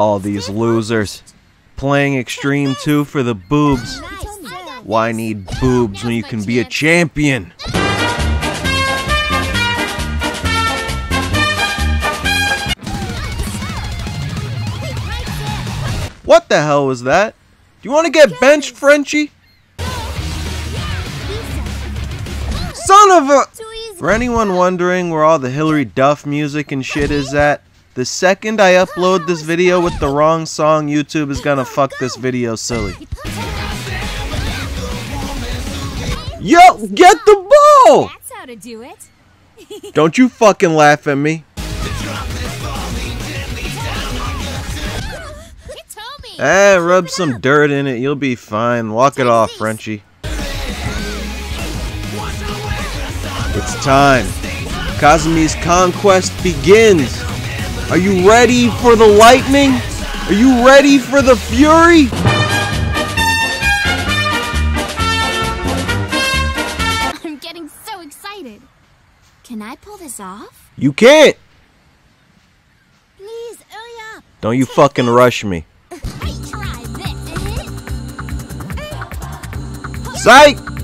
All these losers. Playing Extreme 2 for the boobs. Why need boobs when you can be a champion? What the hell was that? Do you want to get benched, Frenchie? Son of a... For anyone wondering where all the Hilary Duff music and shit is at, the second I upload this video with the wrong song, YouTube is gonna fuck this video silly. Yo, get the ball! That's how to do it. Don't you fucking laugh at me. Eh, rub some dirt in it, you'll be fine. Walk it off, Frenchie. It's time. Kasumi's conquest begins. Are you ready for the lightning? Are you ready for the fury? I'm getting so excited. Can I pull this off? You can't. Please, hurry up. Don't you fucking rush me. Psych!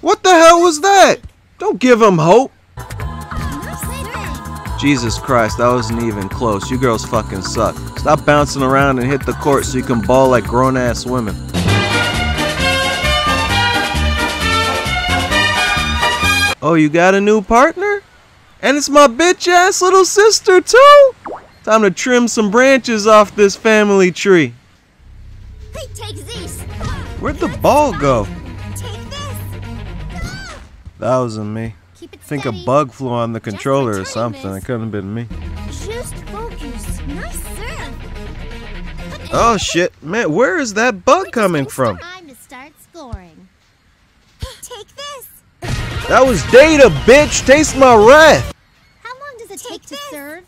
What the hell was that? Don't give him hope. Jesus Christ, that wasn't even close. You girls fucking suck. Stop bouncing around and hit the court so you can ball like grown ass women. Oh, you got a new partner? And it's my bitch ass little sister, too? Time to trim some branches off this family tree. Hey, take this. Where'd the ball go? Take this. That wasn't me. Keep it I think a bug flew on the controller or something. this. It couldn't have been me. Just focus. Nice serve. Oh shit, man, where is that bug coming from? Time to start scoring. Take this. That was data, bitch. Taste my wrath. How long does it take, to serve?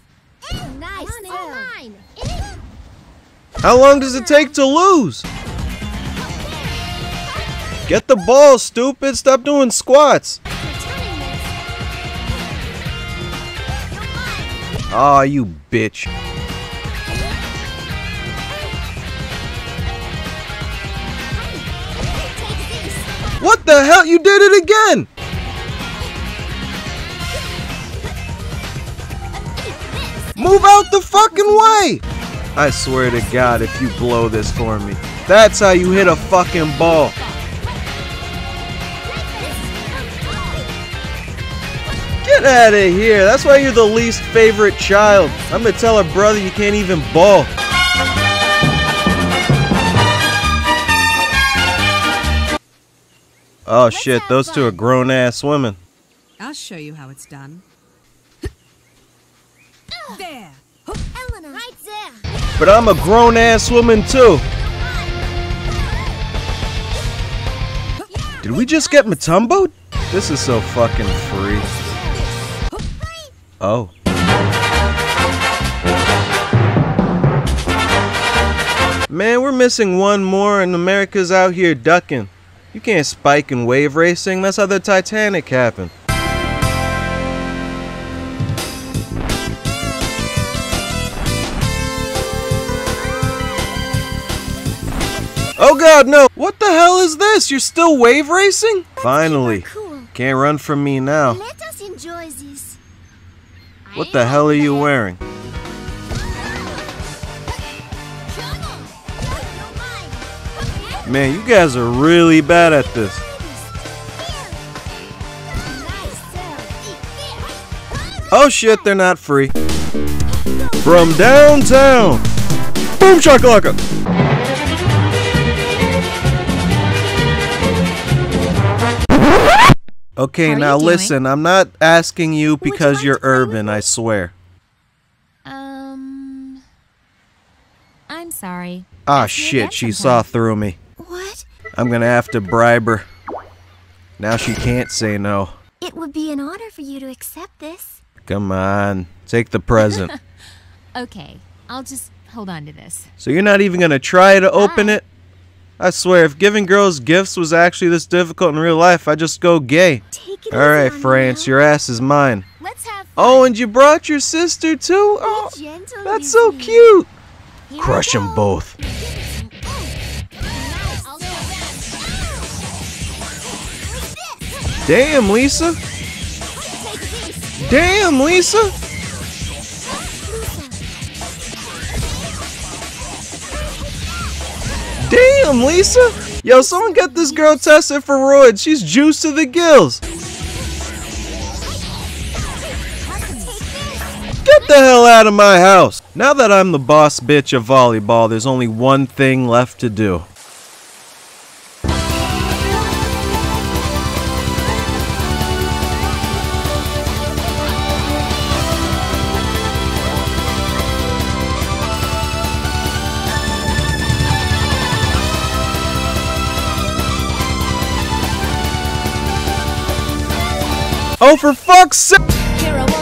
Eh, nice. All mine. Eh. How long does it take to lose? Get the ball, stupid. Stop doing squats. Aw, you bitch. What the hell? You did it again. Move out the fucking way. I swear to God, if you blow this for me, that's how you hit a fucking ball. Get out of here. That's why you're the least favorite child. I'm gonna tell her brother you can't even ball. Oh shit, have those two are grown ass women. I'll show you how it's done. there. Elena. Right there. But I'm a grown ass woman too. Did we just get Mutombo? This is so fucking free. Oh. Man, we're missing one more and America's out here ducking. You can't spike in wave racing. That's how the Titanic happened. Oh god, no! What the hell is this? You're still wave racing? Finally. Can't run from me now. What the hell are you wearing? Man, you guys are really bad at this. Oh shit, they're not free. From downtown. Boom shakalaka. Okay, now listen, I'm not asking you you because you're to urban, I swear. Um, I'm sorry. Ah Ask me again shit, she sometime. saw through me. What? I'm gonna have to bribe her. Now she can't say no. It would be an honor for you to accept this. Come on, take the present. Okay, I'll just hold on to this. so you're not even gonna try to open it? I swear, if giving girls gifts was actually this difficult in real life, I'd just go gay. Alright, easy on me France, now. your ass is mine. Let's Oh, and you brought your sister too? Oh, that's so cute. Here Crush them both. I'll go back. What's this? Damn, Lisa. Damn, Lisa. Damn, Lisa. Yo, someone get this girl tested for roids. She's juiced to the gills. Get the hell out of my house! Now that I'm the boss bitch of volleyball, there's only one thing left to do. Oh, for fuck's sake!